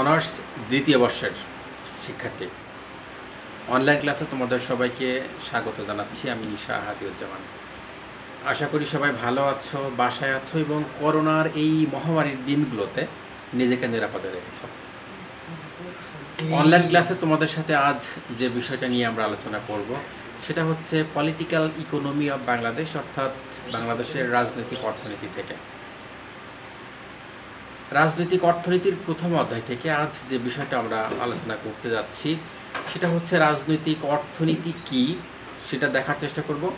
Honours দ্বিতীয় বর্ষের শিক্ষার্থী। অনলাইন ক্লাসে তোমাদের সবাইকে স্বাগত জানাচ্ছি, আমি ঈশা হাদিউজ্জামান। আশা করি সবাই ভালো আছো, বাসায় আছো এবং করোনার এই মহামারীর দিনগুলোতে নিজেকে নিরাপদে রেখেছো। অনলাইন ক্লাসে তোমাদের সাথে আজ যে বিষয়টা নিয়ে আমরা আলোচনা করব, সেটা হচ্ছে পলিটিক্যাল ইকোনমি অফ বাংলাদেশ, অর্থাৎ বাংলাদেশের রাজনৈতিক অর্থনীতি থেকে। রাজনৈতিক অর্থনীতির প্রথম অধ্যায় থেকে আজ যে বিষয়টা আমরা আলোচনা করতে যাচ্ছি, সেটা হচ্ছে রাজনৈতিক অর্থনীতি কি, সেটা দেখার চেষ্টা করব।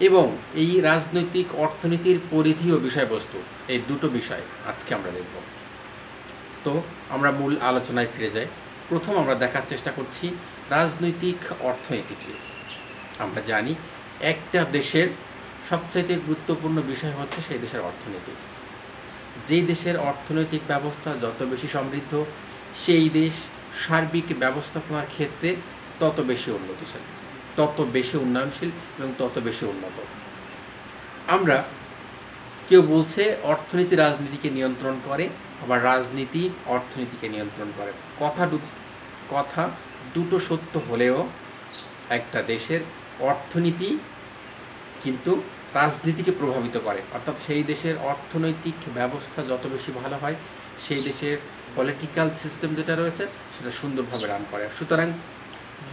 এবং এই রাজনৈতিক অর্থনীতির পরিধি ও বিষয়বস্তু, এই দুটো বিষয় আজকে আমরা দেখব। তো আমরা মূল আলোচনায় ফিরে যাই। প্রথম আমরা দেখার চেষ্টা করছি রাজনৈতিক অর্থনীতি কি। আমরা জানি একটা দেশের সবচাইতে গুরুত্বপূর্ণ বিষয় হচ্ছে সেই দেশের অর্থনীতি। যেই দেশের অর্থনৈতিক ব্যবস্থা যত বেশি সমৃদ্ধ, সেই দেশ সার্বিক ব্যবস্থাপনার ক্ষেত্রে তত বেশি উন্নতিশীল, তত বেশি উন্নয়নশীল এবং তত বেশি উন্নত। আমরা কেউ বলছে অর্থনীতি রাজনীতিকে নিয়ন্ত্রণ করে, আবার রাজনীতি অর্থনীতিকে নিয়ন্ত্রণ করে। কথা দু, কথা দুটো সত্য হলেও একটা দেশের অর্থনীতি কিন্তু রাজনীতিকে প্রভাবিত করে। অর্থাৎ সেই দেশের অর্থনৈতিক ব্যবস্থা যত বেশি ভালো হয়, সেই দেশের পলিটিক্যাল সিস্টেম যেটা রয়েছে, সেটা সুন্দরভাবে রান করে। সুতরাং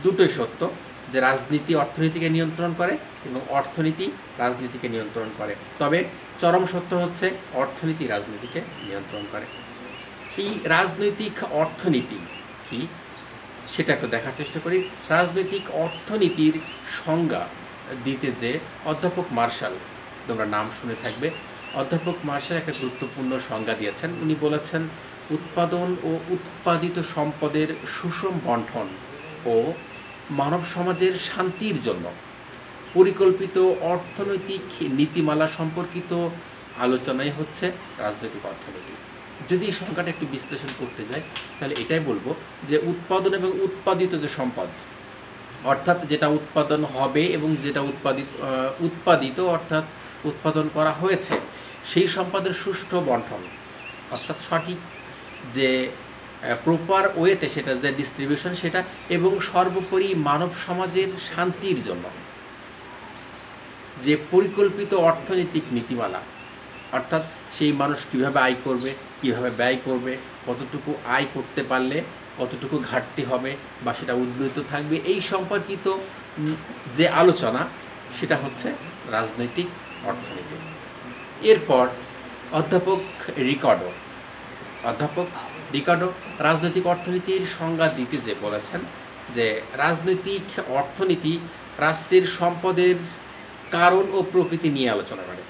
দুটোই সত্য যে রাজনীতি অর্থনীতিকে নিয়ন্ত্রণ করে এবং অর্থনীতি রাজনীতিকে নিয়ন্ত্রণ করে। তবে চরম সত্য হচ্ছে অর্থনীতি রাজনীতিকে নিয়ন্ত্রণ করে। এই রাজনৈতিক অর্থনীতি? কি? সেটা একটু দেখার চেষ্টা করি। রাজনৈতিক অর্থনীতির সংজ্ঞা দিতে যে অধ্যাপক মার্শাল, তোমরা নাম শুনে থাকবে, অধ্যাপক মার্শাল একটা গুরুত্বপূর্ণ সংজ্ঞা দিয়েছেন। উনি বলেছেন, উৎপাদন ও উৎপাদিত সম্পদের সুষম বন্টন ও মানব সমাজের শান্তির জন্য পরিকল্পিত অর্থনৈতিক নীতিমালা সম্পর্কিত আলোচনাই হচ্ছে রাজনৈতিক অর্থনীতি। যদি এই সংখ্যাটা একটু বিশ্লেষণ করতে যাই, তাহলে এটাই বলব যে উৎপাদন এবং উৎপাদিত যে সম্পদ অর্থাৎ যেটা উৎপাদন হবে এবং যেটা উৎপাদিত উৎপাদিত অর্থাৎ উৎপাদন করা হয়েছে, সেই সম্পদের সুষ্ঠু বন্টন। অর্থাৎ সঠিক যে প্রপার ওয়েতে সেটা যে ডিস্ট্রিবিউশন সেটা এবং সর্বোপরি মানব সমাজের শান্তির জন্য। যে পরিকল্পিত অর্থনৈতিক নীতিমালা, অর্থাৎ সেই মানুষ কীভাবে আয় করবে, কীভাবে ব্যয় করবে, কতটুকু আয় করতে পারলে কতটুকু ঘাটতি হবে বা সেটা উদ্বৃত থাকবে, এই সম্পর্কিত যে আলোচনা, সেটা হচ্ছে রাজনৈতিক অর্থনীতি। এরপর অধ্যাপক রিকার্ডো। অধ্যাপক রিকার্ডো রাজনৈতিক অর্থনীতির সংজ্ঞা দিতে যে বলেছেন যে রাজনৈতিক অর্থনীতি রাষ্ট্রের সম্পদের কারণ ও প্রকৃতি নিয়ে আলোচনা করে।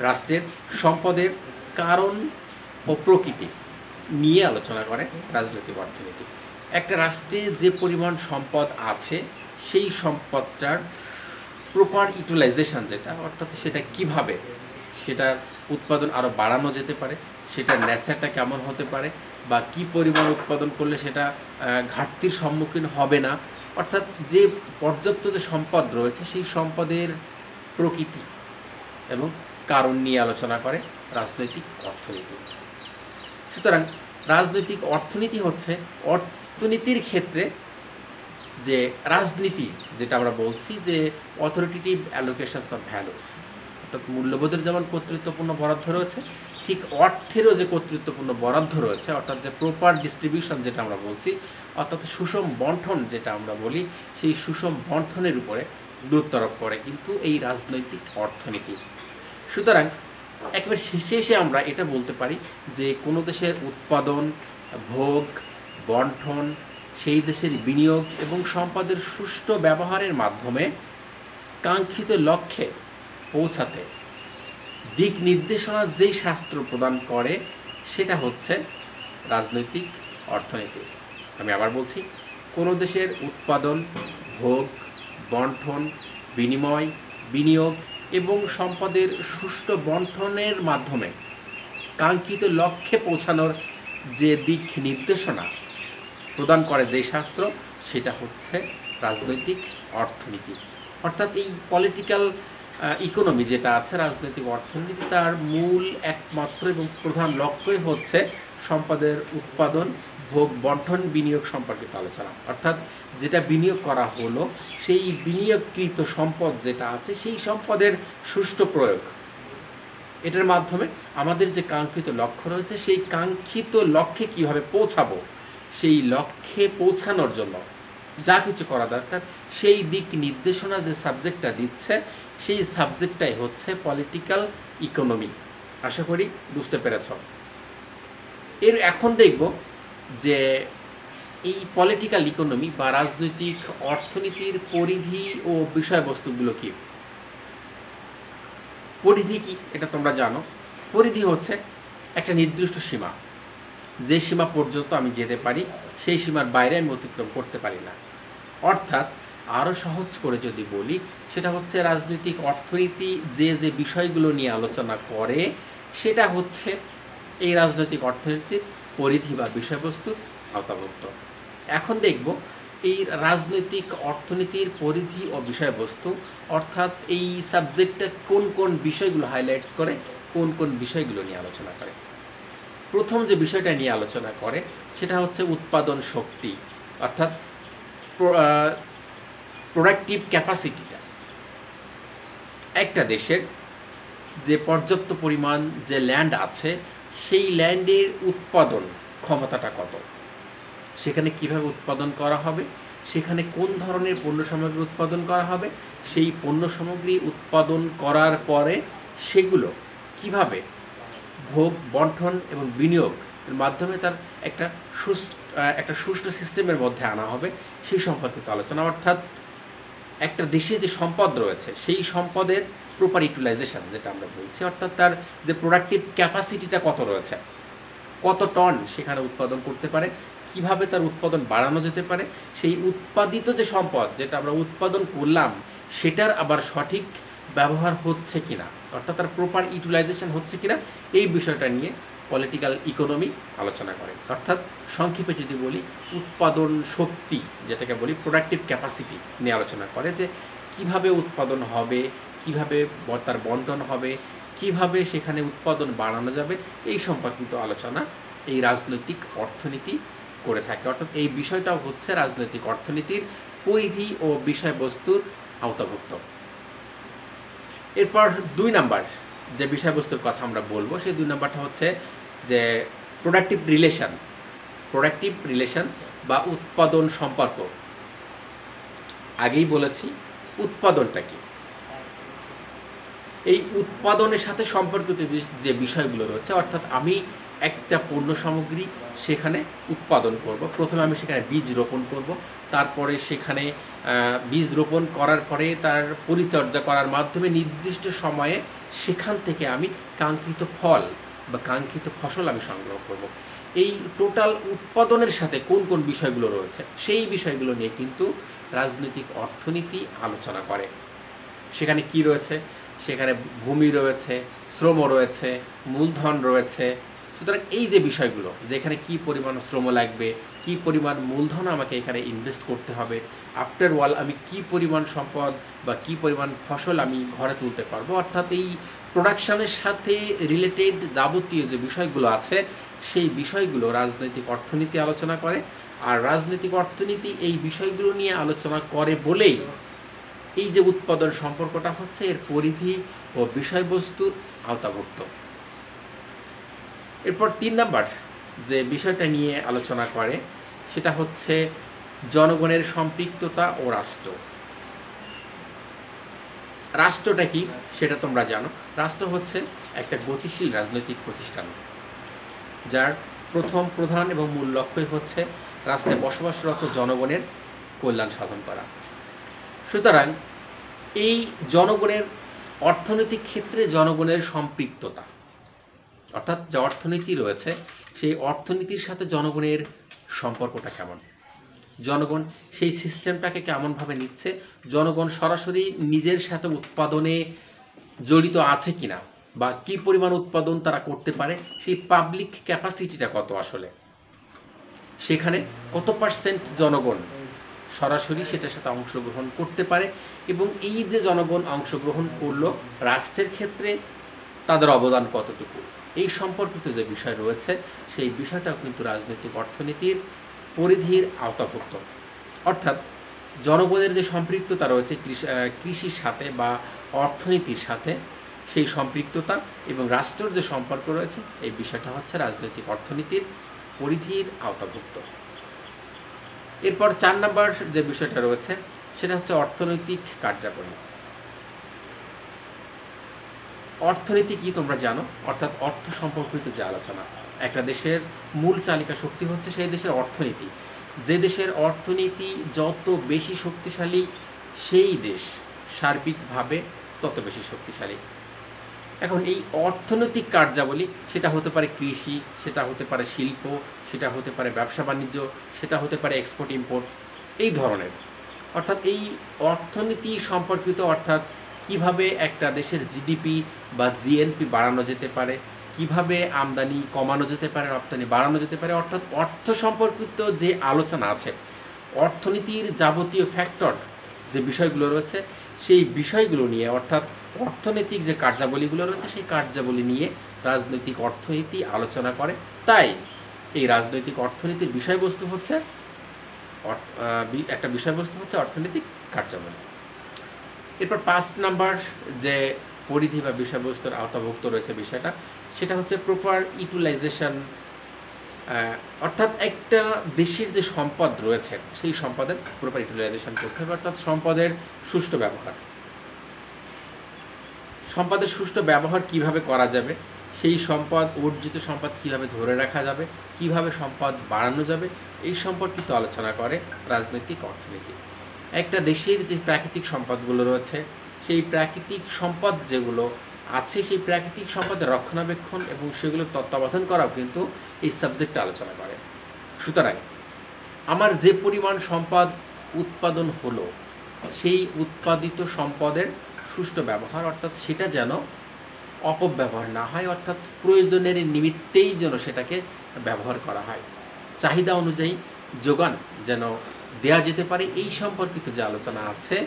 রাষ্ট্রের সম্পদের কারণ ও প্রকৃতি। নিয়ে আলোচনা করে রাজনৈতিক অর্থনীতি। একটা রাষ্ট্রে যে পরিমাণ সম্পদ আছে, সেই সম্পদটার প্রপার ইউটিলাইজেশন যেটা, অর্থাৎ সেটা কীভাবে, সেটার উৎপাদন আরও বাড়ানো যেতে পারে, সেটার নেচারটা কেমন হতে পারে, বা কি পরিমাণ উৎপাদন করলে সেটা ঘাটতির সম্মুখীন হবে না, অর্থাৎ যে পর্যাপ্ত যে সম্পদ রয়েছে, সেই সম্পদের প্রকৃতি এবং কারণ নিয়ে আলোচনা করে রাজনৈতিক অর্থনীতি। সুতরাং রাজনৈতিক অর্থনীতি হচ্ছে অর্থনীতির ক্ষেত্রে যে রাজনীতি, যেটা আমরা বলছি যে অথরিটেটিভ অ্যালোকেশনস অফ ভ্যালুস অর্থাৎ মূল্যবোধের যেমন কর্তৃত্বপূর্ণ বরাদ্দ রয়েছে, ঠিক অর্থেরও যে কর্তৃত্বপূর্ণ বরাদ্দ রয়েছে, অর্থাৎ যে প্রপার ডিস্ট্রিবিউশন যেটা আমরা বলছি, অর্থাৎ সুষম বন্টন যেটা আমরা বলি, সেই সুষম বন্টনের উপরে গুরুত্ব আরোপ করে কিন্তু এই রাজনৈতিক অর্থনীতি। সুতরাং একেবারে শেষে আমরা এটা বলতে পারি যে কোনো দেশের উৎপাদন, ভোগ, বন্টন, সেই দেশের বিনিয়োগ এবং সম্পদের সুষ্ঠু ব্যবহারের মাধ্যমে কাঙ্ক্ষিত লক্ষ্যে পৌঁছাতে দিক নির্দেশনা যেই শাস্ত্র প্রদান করে, সেটা হচ্ছে রাজনৈতিক অর্থনীতি আমি আবার বলছি, কোনো দেশের উৎপাদন, ভোগ, বন্টন, বিনিময়, বিনিয়োগ এবং সম্পদের সুষ্ঠু বন্টনের মাধ্যমে কাঙ্ক্ষিত লক্ষ্যে পৌঁছানোর যে দিক নির্দেশনা প্রদান করে যে শাস্ত্র, সেটা হচ্ছে রাজনৈতিক অর্থনীতি। অর্থাৎ এই পলিটিক্যাল ইকোনমি যেটা আছে, রাজনৈতিক অর্থনীতি তার মূল একমাত্র এবং প্রধান লক্ষ্যই হচ্ছে সম্পদের উৎপাদন, ভোগ বন্টন, বিনিয়োগ সম্পর্কিত আলোচনা। অর্থাৎ যেটা বিনিয়োগ করা হলো, সেই বিনিয়োগকৃত সম্পদ যেটা আছে, সেই সম্পদের সুষ্ঠু প্রয়োগ। এটার মাধ্যমে আমাদের যে কাঙ্ক্ষিত লক্ষ্য রয়েছে, সেই কাঙ্ক্ষিত লক্ষ্যে কীভাবে পৌঁছাবো, সেই লক্ষ্যে পৌঁছানোর জন্য যা কিছু করা দরকার, সেই দিক নির্দেশনা যে সাবজেক্টটা দিচ্ছে সেই সাবজেক্টটাই হচ্ছে পলিটিক্যাল ইকোনমি আশা করি বুঝতে পেরেছ। এর এখন দেখব যে এই পলিটিক্যাল ইকোনমি বা রাজনৈতিক অর্থনীতির পরিধি ও বিষয়বস্তুগুলো কি? পরিধি কি এটা তোমরা জানো। পরিধি হচ্ছে একটা নির্দিষ্ট সীমা। যে সীমা পর্যন্ত আমি যেতে পারি, সেই সীমার বাইরে আমি অতিক্রম করতে পারি না। অর্থাৎ আরও সহজ করে যদি বলি, সেটা হচ্ছে রাজনৈতিক অর্থনীতি যে যে বিষয়গুলো নিয়ে আলোচনা করে, সেটা হচ্ছে এই রাজনৈতিক অর্থনীতির পরিধি বা বিষয়বস্তুর আওতাভুক্ত। এখন দেখব এই রাজনৈতিক অর্থনীতির পরিধি ও বিষয়বস্তু, অর্থাৎ এই সাবজেক্টে কোন কোন বিষয়গুলো হাইলাইটস করে, কোন কোন বিষয়গুলো নিয়ে আলোচনা করে। প্রথম যে বিষয়টা নিয়ে আলোচনা করে, সেটা হচ্ছে উৎপাদন শক্তি, অর্থাৎ প্রোডাক্টিভ ক্যাপাসিটিটা একটা দেশের যে পর্যাপ্ত পরিমাণ যে ল্যান্ড আছে, সেই ল্যান্ডের উৎপাদন ক্ষমতাটা কত? সেখানে কীভাবে উৎপাদন করা হবে? সেখানে কোন ধরনের পণ্য সামগ্রী উৎপাদন করা হবে? সেই পণ্য সামগ্রী উৎপাদন করার পরে সেগুলো কীভাবে ভোগ, বন্টন এবং বিনিয়োগ মাধ্যমে তার একটা সুস্থ, একটা সুষ্ঠু সিস্টেমের মধ্যে আনা হবে, সেই সম্পর্কিত আলোচনা। অর্থাৎ একটা দেশে যে সম্পদ রয়েছে, সেই সম্পদের প্রপার ইউটিলাইজেশন যেটা আমরা বলছি, অর্থাৎ তার যে প্রোডাক্টিভ ক্যাপাসিটিটা কত রয়েছে, কত টন সেখানে উৎপাদন করতে পারে, কীভাবে তার উৎপাদন বাড়ানো যেতে পারে, সেই উৎপাদিত যে সম্পদ যেটা আমরা উৎপাদন করলাম, সেটার আবার সঠিক ব্যবহার হচ্ছে কিনা, অর্থাৎ তার প্রপার ইউটিলাইজেশন হচ্ছে কিনা, এই বিষয়টা নিয়ে পলিটিক্যাল ইকোনমি আলোচনা করে অর্থাৎ সংক্ষেপে যদি বলি উৎপাদন শক্তি যেটাকে বলি প্রোডাক্টিভ ক্যাপাসিটি নিয়ে আলোচনা করে যে কীভাবে উৎপাদন হবে কীভাবে তার বন্টন হবে কীভাবে সেখানে উৎপাদন বাড়ানো যাবে এই সম্পর্কিত আলোচনা এই রাজনৈতিক অর্থনীতি করে থাকে। অর্থাৎ এই বিষয়টাও হচ্ছে রাজনৈতিক অর্থনীতির পরিধি ও বিষয়বস্তুর আওতাভুক্ত। এরপর দুই নাম্বার যে বিষয়বস্তুর কথা আমরা বলব সেই দুই নাম্বারটা হচ্ছে যে প্রোডাক্টিভ রিলেশন প্রোডাক্টিভ রিলেশন বা উৎপাদন সম্পর্ক। আগেই বলেছি, উৎপাদনটা কি? এই উৎপাদনের সাথে সম্পর্কিত যে বিষয়গুলো রয়েছে, অর্থাৎ আমি একটা পণ্য সামগ্রী সেখানে উৎপাদন করব। প্রথমে আমি সেখানে বীজ রোপণ করব। তারপরে সেখানে বীজ রোপণ করার পরে তার পরিচর্যা করার মাধ্যমে নির্দিষ্ট সময়ে সেখান থেকে আমি কাঙ্ক্ষিত ফল বা কাঙ্ক্ষিত ফসল আমি সংগ্রহ করব। এই টোটাল উৎপাদনের সাথে কোন কোন বিষয়গুলো রয়েছে, সেই বিষয়গুলো নিয়ে কিন্তু রাজনৈতিক অর্থনীতি আলোচনা করে। সেখানে কি রয়েছে? সেখানে ভূমি রয়েছে, শ্রম রয়েছে, মূলধন রয়েছে। সুতরাং এই যে বিষয়গুলো, যে এখানে কী পরিমাণ শ্রম লাগবে, কি পরিমাণ মূলধন আমাকে এখানে ইনভেস্ট করতে হবে আফটার ওয়াল আমি কি পরিমাণ সম্পদ বা কি পরিমাণ ফসল আমি ঘরে তুলতে পারব, অর্থাৎ এই প্রোডাকশনের সাথে রিলেটেড যাবতীয় যে বিষয়গুলো আছে, সেই বিষয়গুলো রাজনৈতিক অর্থনীতি আলোচনা করে। আর রাজনৈতিক অর্থনীতি এই বিষয়গুলো নিয়ে আলোচনা করে বলেই এই যে উৎপাদন সম্পর্কটা হচ্ছে, এর পরিধি ও বিষয়বস্তুর আওতাভুক্ত। এরপর তিন নাম্বার যে বিষয়টা নিয়ে আলোচনা করে, সেটা হচ্ছে জনগণের সম্পৃক্ততা ও রাষ্ট্র। রাষ্ট্রটা কি সেটা তোমরা জানো। রাষ্ট্র হচ্ছে একটা গতিশীল রাজনৈতিক প্রতিষ্ঠান, যার প্রথম প্রধান এবং মূল লক্ষ্যই হচ্ছে রাষ্ট্রে বসবাসরত জনগণের কল্যাণ সাধন করা। সুতরাং এই জনগণের অর্থনৈতিক ক্ষেত্রে জনগণের সম্পৃক্ততা, অর্থাৎ যে অর্থনীতি রয়েছে, সেই অর্থনীতির সাথে জনগণের সম্পর্কটা কেমন? জনগণ সেই সিস্টেমটাকে কেমনভাবে নিচ্ছে? জনগণ সরাসরি নিজের সাথে উৎপাদনে জড়িত আছে কিনা? বা কি পরিমাণ উৎপাদন তারা করতে পারে? সেই পাবলিক ক্যাপাসিটিটা কত আসলে? সেখানে কত পার্সেন্ট জনগণ সরাসরি সেটার সাথে অংশগ্রহণ করতে পারে? এবং এই যে জনগণ অংশগ্রহণ করল, রাষ্ট্রের ক্ষেত্রে তাদের অবদান কতটুকু? এই সম্পর্কিত যে বিষয় রয়েছে, সেই বিষয়টাও কিন্তু রাজনৈতিক অর্থনীতির পরিধির আওতাভুক্ত। অর্থাৎ জনগণের যে সম্পৃক্ততা রয়েছে কৃষি কৃষির সাথে বা অর্থনীতির সাথে, সেই সম্পৃক্ততা এবং রাষ্ট্রের যে সম্পর্ক রয়েছে, এই বিষয়টা হচ্ছে রাজনৈতিক অর্থনীতির পরিধির আওতাভুক্ত। এরপর চার নাম্বার যে বিষয়টা রয়েছে, সেটা হচ্ছে অর্থনৈতিক কার্যাবলী। অর্থনীতি কি তোমরা জানো? অর্থাৎ অর্থ সম্পর্কিত যে আলোচনা একটা দেশের মূল চালিকা শক্তি হচ্ছে সেই দেশের অর্থনীতি। যে দেশের অর্থনীতি যত বেশি শক্তিশালী, সেই দেশ সার্বিকভাবে তত বেশি শক্তিশালী। এখন এই অর্থনৈতিক কার্যাবলী, সেটা হতে পারে কৃষি, সেটা হতে পারে শিল্প, সেটা হতে পারে ব্যবসা বাণিজ্য, সেটা হতে পারে এক্সপোর্ট ইম্পোর্ট এই ধরনের। অর্থাৎ এই অর্থনীতি সম্পর্কিত অর্থাৎ কীভাবে একটা দেশের জিডিপি বা জিএনপি বাড়ানো যেতে পারে কীভাবে আমদানি কমানো যেতে পারে, রপ্তানি বাড়ানো যেতে পারে, অর্থাৎ অর্থ সম্পর্কিত যে আলোচনা আছে, অর্থনীতির যাবতীয় ফ্যাক্টর যে বিষয়গুলো রয়েছে, সেই বিষয়গুলো নিয়ে, অর্থাৎ অর্থনৈতিক যে কার্যাবলীগুলো রয়েছে, সেই কার্যাবলী নিয়ে রাজনৈতিক অর্থনীতি আলোচনা করে। তাই এই রাজনৈতিক অর্থনীতির বিষয়বস্তু হচ্ছে একটা বিষয়বস্তু হচ্ছে অর্থনৈতিক কার্যাবলী। এরপর পাঁচ নাম্বার যে পরিধি বা বিষয়বস্তুর আওতাভুক্ত রয়েছে বিষয়টা সেটা হচ্ছে প্রপার ইউটিলাইজেশন অর্থাৎ একটা দেশের যে সম্পদ রয়েছে, সেই সম্পদের প্রপার ইউটিলাইজেশন করতে হবে, অর্থাৎ সম্পদের সুষ্ঠু ব্যবহার। সম্পদের সুষ্ঠু ব্যবহার কীভাবে করা যাবে, সেই সম্পদ, অর্জিত সম্পদ কীভাবে ধরে রাখা যাবে, কীভাবে সম্পদ বাড়ানো যাবে, এই সম্পর্কিত আলোচনা করে রাজনৈতিক অর্থনীতি। একটা দেশের যে প্রাকৃতিক সম্পদগুলো রয়েছে, সেই প্রাকৃতিক সম্পদ যেগুলো আছে সেই প্রাকৃতিক সম্পদের রক্ষণাবেক্ষণ এবং সেগুলোর তত্ত্বাবধান করাও কিন্তু এই সাবজেক্টে আলোচনা করে। সুতরাং, আমার যে পরিমাণ সম্পদ উৎপাদন হলো, সেই উৎপাদিত সম্পদের সুষ্ঠু ব্যবহার অর্থাৎ সেটা যেন অপব্যবহার না হয়, অর্থাৎ প্রয়োজনের নিমিত্তেই যেন সেটাকে ব্যবহার করা হয়। চাহিদা অনুযায়ী যোগান যেন দেয়া যেতে পারে, এই সম্পর্কিত যে আলোচনা আছে,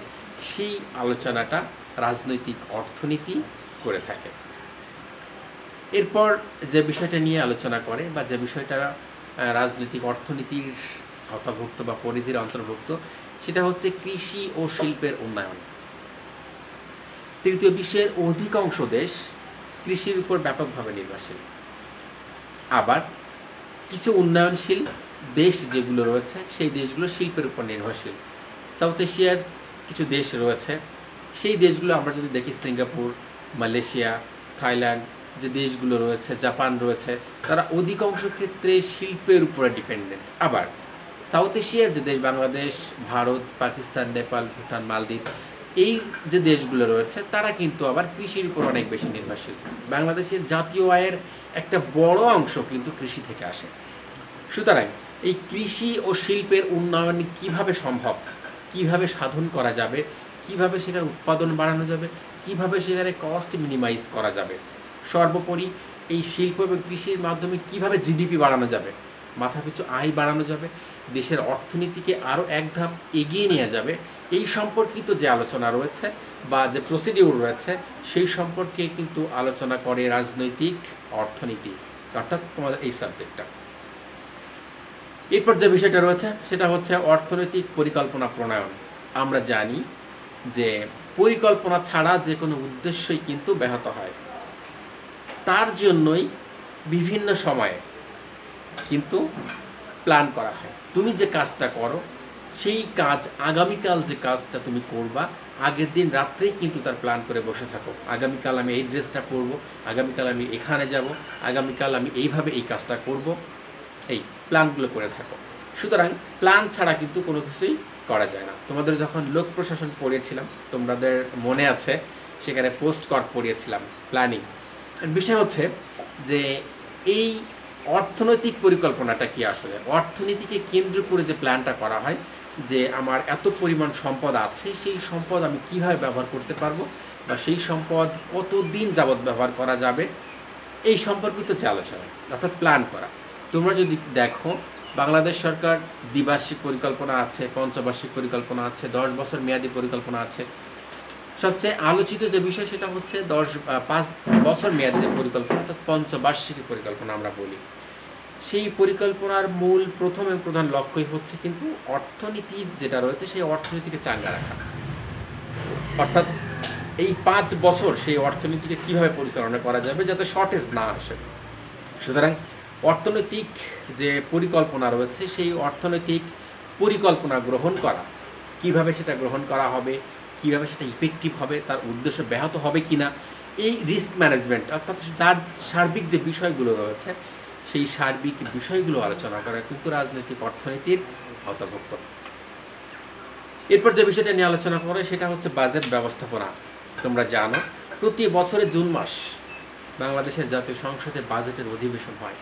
সেই আলোচনাটা রাজনৈতিক অর্থনীতি করে থাকে। এরপর যে বিষয়টা নিয়ে আলোচনা করে বা যে বিষয়টা রাজনৈতিক অর্থনীতির আওতাভুক্ত বা পরিধির অন্তর্ভুক্ত, সেটা হচ্ছে কৃষি ও শিল্পের উন্নয়ন। তৃতীয় বিশ্বের অধিকাংশ দেশ কৃষির উপর ব্যাপকভাবে নির্ভরশীল। আবার কিছু উন্নয়নশীল দেশ যেগুলো রয়েছে, সেই দেশগুলো শিল্পের উপর নির্ভরশীল। সাউথ এশিয়ার কিছু দেশ রয়েছে, সেই দেশগুলো আমরা যদি দেখি, সিঙ্গাপুর মালয়েশিয়া, থাইল্যান্ড যে দেশগুলো রয়েছে, জাপান রয়েছে, তারা অধিকাংশ ক্ষেত্রে শিল্পের উপরে ডিপেন্ডেন্ট আবার, সাউথ এশিয়ার যে দেশ, বাংলাদেশ, ভারত, পাকিস্তান, নেপাল, ভুটান, মালদ্বীপ, এই যে দেশগুলো রয়েছে, তারা কিন্তু আবার কৃষির উপর অনেক বেশি নির্ভরশীল। বাংলাদেশের জাতীয় আয়ের একটা বড় অংশ কিন্তু কৃষি থেকে আসে। সুতরাং, এই কৃষি ও শিল্পের উন্নয়ন কীভাবে সম্ভব? কীভাবে সাধন করা যাবে? কীভাবে সেখানে উৎপাদন বাড়ানো যাবে? কীভাবে সেখানে কস্ট মিনিমাইজ করা যাবে? সর্বোপরি এই শিল্প এবং কৃষির মাধ্যমে কীভাবে জিডিপি বাড়ানো যাবে? মাথাপিছু আয় বাড়ানো যাবে, দেশের অর্থনীতিকে আরও এক ধাপ এগিয়ে নেওয়া যাবে, এই সম্পর্কিত যে আলোচনা রয়েছে বা যে প্রসিডিউর রয়েছে, সেই সম্পর্কে কিন্তু আলোচনা করে রাজনৈতিক অর্থনীতি। অর্থাৎ তোমাদের এই সাবজেক্টটা এরপর যে বিষয়টা রয়েছে, সেটা হচ্ছে অর্থনৈতিক পরিকল্পনা প্রণয়ন। আমরা জানি যে পরিকল্পনা ছাড়া যে কোনো উদ্দেশ্যই কিন্তু ব্যাহত হয়। তার জন্যই বিভিন্ন সময়ে কিন্তু প্ল্যান করা হয়। তুমি যে কাজটা করো, সেই কাজ, আগামীকাল যে কাজটা তুমি করবা, আগের দিন রাত্রেই কিন্তু তার প্ল্যান করে বসে থাকো। আগামীকাল আমি এই ড্রেসটা পরবো, আগামীকাল আমি এখানে যাব, আগামীকাল আমি এইভাবে এই কাজটা করব, এই প্ল্যানগুলো করে থাকো। সুতরাং প্ল্যান ছাড়া কিন্তু কোনো কিছুই করা যায় না। তোমাদের যখন লোক প্রশাসন পড়িয়েছিলাম, তোমাদের মনে আছে, সেখানে পোস্ট কর পড়িয়েছিলাম প্ল্যানিং বিষয় হচ্ছে যে এই অর্থনৈতিক পরিকল্পনাটা কি আসলে? অর্থনীতিকে কেন্দ্র করে যে প্ল্যানটা করা হয়, যে আমার এত পরিমাণ সম্পদ আছে, সেই সম্পদ আমি কীভাবে ব্যবহার করতে পারব বা সেই সম্পদ কতদিন যাবৎ ব্যবহার করা যাবে, এই সম্পর্কিত যে আলোচনা, অর্থাৎ প্ল্যান করা। তোমরা যদি দেখো বাংলাদেশ সরকার দ্বিবার্ষিক পরিকল্পনা আছে, পঞ্চবার্ষিক পরিকল্পনা আছে, দশ বছর মেয়াদী পরিকল্পনা আছে। সবচেয়ে আলোচিত যে বিষয় সেটা হচ্ছে দশ পাঁচ বছর মেয়াদী যে পরিকল্পনা, অর্থাৎ পঞ্চবার্ষিকী পরিকল্পনা আমরা বলি। সেই পরিকল্পনার মূল প্রথম এবং প্রধান লক্ষ্যই হচ্ছে কিন্তু অর্থনীতি যেটা রয়েছে সেই অর্থনীতিকে চাঙ্গা রাখা। অর্থাৎ এই পাঁচ বছর সেই অর্থনীতিকে কীভাবে পরিচালনা করা যাবে যাতে শর্টেজ না আসে। সুতরাং অর্থনৈতিক যে পরিকল্পনা রয়েছে, সেই অর্থনৈতিক পরিকল্পনা গ্রহণ করা। কীভাবে সেটা গ্রহণ করা হবে, কীভাবে সেটা ইফেক্টিভ হবে, তার উদ্দেশ্য ব্যাহত হবে কিনা, এই রিস্ক ম্যানেজমেন্ট অর্থাৎ যার সার্বিক যে বিষয়গুলো রয়েছে, সেই সার্বিক বিষয়গুলো আলোচনা করা কিন্তু রাজনৈতিক অর্থনীতির অন্তর্ভুক্ত এরপর যে বিষয়টা নিয়ে আলোচনা করে সেটা হচ্ছে বাজেট ব্যবস্থাপনা। তোমরা জানো, প্রতি বছরে জুন মাস বাংলাদেশের জাতীয় সংসদে বাজেটের অধিবেশন হয়।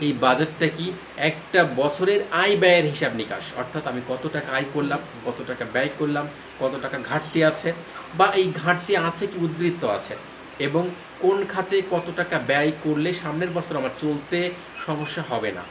এই বাজেটটা কি একটা বছরের আয় ব্যয়ের হিসাব নিকাশ? অর্থাৎ আমি কত টাকা আয় করলাম, কত টাকা ব্যয় করলাম, কত টাকা ঘাটতি আছে বা এই ঘাটতি আছে কি উদ্বৃত্ত আছে? এবং কোন খাতে কত টাকা ব্যয় করলে সামনের বছর আমার চলতে সমস্যা হবে না?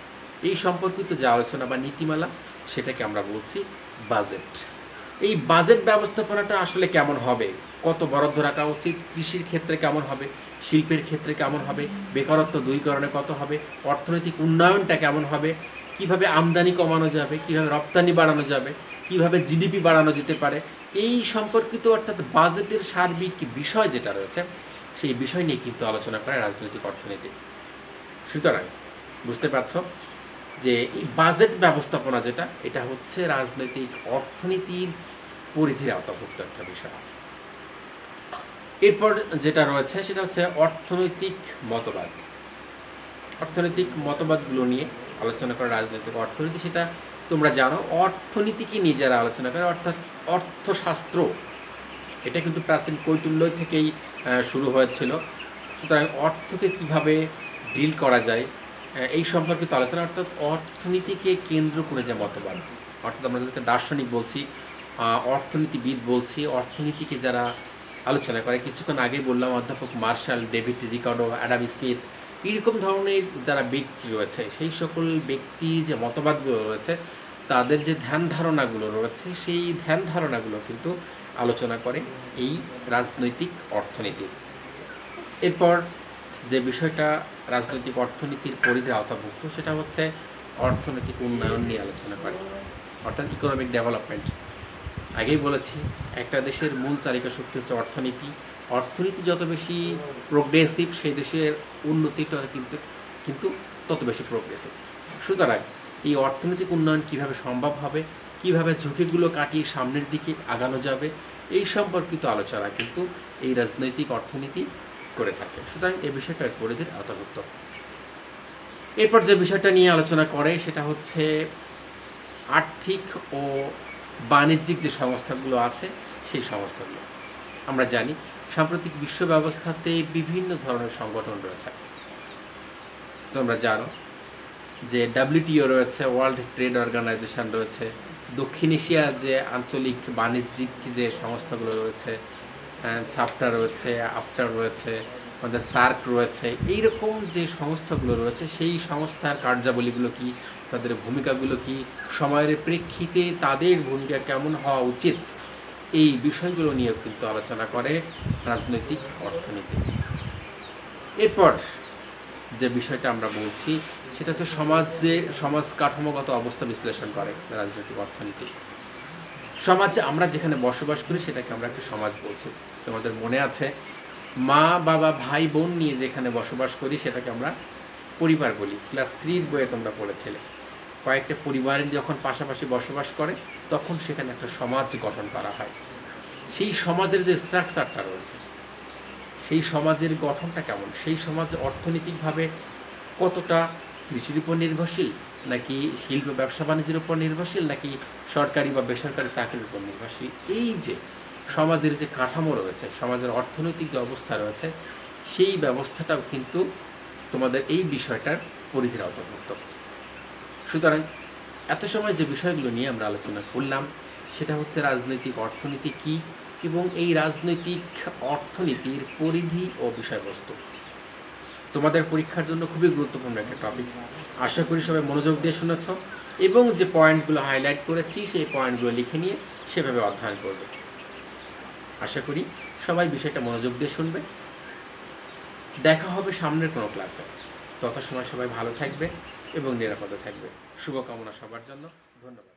এই সম্পর্কিত যে আলোচনা বা নীতিমালা, সেটাকে আমরা বলছি বাজেট। এই বাজেট ব্যবস্থাপনাটা আসলে কেমন হবে? কত বরাদ্দ রাখা উচিত? কৃষির ক্ষেত্রে কেমন হবে? শিল্পের ক্ষেত্রে কেমন হবে? বেকারত্ব দূরীকরণে কত হবে? অর্থনৈতিক উন্নয়নটা কেমন হবে? কীভাবে আমদানি কমানো যাবে? কীভাবে রপ্তানি বাড়ানো যাবে? কীভাবে জিডিপি বাড়ানো যেতে পারে? এই সম্পর্কিত অর্থাৎ বাজেটের সার্বিক বিষয় যেটা রয়েছে, সেই বিষয় নিয়ে কিন্তু আলোচনা করে রাজনৈতিক অর্থনীতি। সুতরাং, বুঝতে পারছ? যে বাজেট ব্যবস্থাপনা যেটা, এটা হচ্ছে রাজনৈতিক অর্থনীতির পরিধির আওতাভুক্ত একটা বিষয়। এরপর যেটা রয়েছে, সেটা হচ্ছে অর্থনৈতিক মতবাদ। অর্থনৈতিক মতবাদগুলো নিয়ে আলোচনা করে রাজনৈতিক অর্থনীতি, সেটা তোমরা জানো, অর্থনীতিকে নিয়ে যারা আলোচনা করে, অর্থাৎ অর্থশাস্ত্র, এটা কিন্তু প্রাচীন কৈতুল্য থেকেই শুরু হয়েছিল। সুতরাং অর্থকে কীভাবে ডিল করা যায় এই সম্পর্কিত আলোচনা, অর্থাৎ অর্থনীতিকে কেন্দ্র করে যে মতবাদ, অর্থাৎ আমরা যাদেরকে দার্শনিক বলছি অর্থনীতিবিদ বলছি, অর্থনীতিকে যারা আলোচনা করে, কিছুক্ষণ আগে বললাম, অধ্যাপক Marshall David Ricardo, Adam Smith এরকম ধরনের যারা ব্যক্তি রয়েছে, সেই সকল ব্যক্তি যে মতবাদগুলো রয়েছে, তাদের যে ধ্যান ধারণাগুলো রয়েছে, সেই ধ্যান ধারণাগুলো কিন্তু আলোচনা করে এই রাজনৈতিক অর্থনীতি। এরপর যে বিষয়টা রাজনৈতিক অর্থনীতির পরিধির আওতাভুক্ত, সেটা হচ্ছে অর্থনৈতিক উন্নয়ন নিয়ে আলোচনা করে, অর্থাৎ ইকোনমিক ডেভেলপমেন্ট আগেই বলেছি, একটা দেশের মূল চালিকা শক্তি হচ্ছে অর্থনীতি। অর্থনীতি যত বেশি প্রোগ্রেসিভ সেই দেশের উন্নতিটা কিন্তু কিন্তু তত বেশি প্রোগ্রেসিভ সুতরাং এই অর্থনৈতিক উন্নয়ন কীভাবে সম্ভব হবে, কীভাবে ঝুঁকিগুলো কাটিয়ে সামনের দিকে আগানো যাবে, এই সম্পর্কিত আলোচনা কিন্তু এই রাজনৈতিক অর্থনীতি করে থাকে। সুতরাং এই বিষয়টার পরিধির আওতাভুক্ত। এরপর যে বিষয়টা নিয়ে আলোচনা করে, সেটা হচ্ছে আর্থিক ও বাণিজ্যিক যে সংস্থাগুলো আছে, সেই সংস্থাগুলো। আমরা জানি সাম্প্রতিক বিশ্ব ব্যবস্থাতে বিভিন্ন ধরনের সংগঠন রয়েছে। তোমরা জানো যে ডাব্লিউটিও রয়েছে, ওয়ার্ল্ড ট্রেড অর্গানাইজেশন রয়েছে, দক্ষিণ এশিয়ার যে আঞ্চলিক বাণিজ্যিক যে সংস্থাগুলো রয়েছে সাপটা রয়েছে আফটার রয়েছে, আমাদের সার্ক রয়েছে, এইরকম যে সংস্থাগুলো রয়েছে, সেই সংস্থার কার্যাবলীগুলো কি, তাদের ভূমিকাগুলো কি, সময়ের প্রেক্ষিতে তাদের ভূমিকা কেমন হওয়া উচিত, এই বিষয়গুলো নিয়েও কিন্তু আলোচনা করে রাজনৈতিক অর্থনীতি। এরপর যে বিষয়টা আমরা বলছি, সেটা হচ্ছে সমাজে, সমাজ কাঠামোগত অবস্থা বিশ্লেষণ করে রাজনৈতিক অর্থনীতি। সমাজে আমরা যেখানে বসবাস করি, সেটাকে আমরা একটা সমাজ বলছি। তোমাদের মনে আছে, মা, বাবা, ভাই, বোন নিয়ে যেখানে বসবাস করি, সেটাকে আমরা পরিবার বলি। ক্লাস থ্রির বইয়ে তোমরা পড়েছিলে। কয়েকটা পরিবারের যখন পাশাপাশি বসবাস করে, তখন সেখানে একটা সমাজ গঠন করা হয়। সেই সমাজের যে স্ট্রাকচারটা রয়েছে, সেই সমাজের গঠনটা কেমন? সেই সমাজ অর্থনৈতিকভাবে কতটা কৃষির উপর নির্ভরশীল? নাকি শিল্প ব্যবসা বাণিজ্যের উপর নির্ভরশীল, নাকি সরকারি বা বেসরকারি চাকরির উপর নির্ভরশীল? এই যে সমাজের যে কাঠামো রয়েছে, সমাজের অর্থনৈতিক যে অবস্থা রয়েছে, সেই ব্যবস্থাটাও কিন্তু তোমাদের এই বিষয়টার পরিধির অন্তর্ভুক্ত। সুতরাং এত সময় যে বিষয়গুলো নিয়ে আমরা আলোচনা করলাম, সেটা হচ্ছে রাজনৈতিক অর্থনীতি কী এবং এই রাজনৈতিক অর্থনীতির পরিধি ও বিষয়বস্তু। তোমাদের পরীক্ষার জন্য খুবই গুরুত্বপূর্ণ একটা টপিক আশা করি সবাই মনোযোগ দিয়ে শুনেছ। এবং যে পয়েন্টগুলো হাইলাইট করেছি, সেই পয়েন্টগুলো লিখে নিয়ে সেভাবে অধ্যয়ন করবে। আশা করি সবাই বিষয়টা মনোযোগ দিয়ে শুনবে। দেখা হবে সামনের কোনো ক্লাসে তত সময় সবাই ভালো থাকবে এবং নিরাপদে থাকবে। শুভকামনা সবার জন্য। ধন্যবাদ।